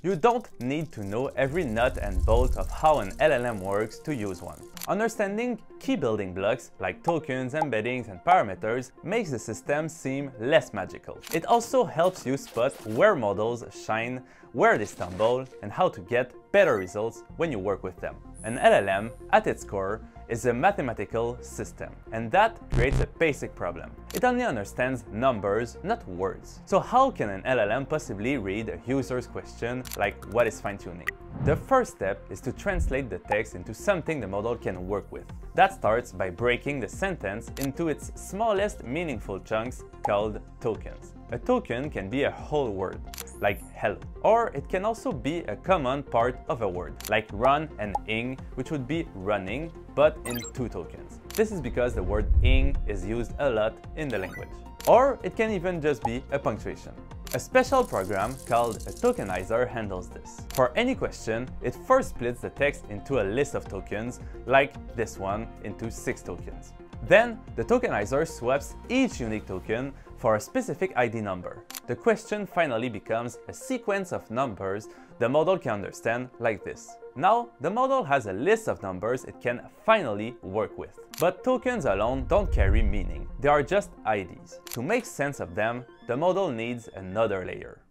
You don't need to know every nut and bolt of how an LLM works to use one. Understanding key building blocks like tokens, embeddings, and parameters makes the system seem less magical. It also helps you spot where models shine, where they stumble, and how to get better results when you work with them. An LLM, at its core, is a mathematical system, and that creates a basic problem. It only understands numbers, not words. So how can an LLM possibly read a user's question like what is fine-tuning? The first step is to translate the text into something the model can work with. That starts by breaking the sentence into its smallest meaningful chunks called tokens. A token can be a whole word, like hello, or it can also be a common part of a word, like run and ing, which would be running, but in two tokens. This is because the word ing is used a lot in the language. Or it can even just be a punctuation. A special program called a tokenizer handles this. For any question, it first splits the text into a list of tokens, like this one, into six tokens. Then, the tokenizer swaps each unique token for a specific ID number. The question finally becomes a sequence of numbers the model can understand like this. Now, the model has a list of numbers it can finally work with. But tokens alone don't carry meaning, they are just IDs. To make sense of them, the model needs another layer.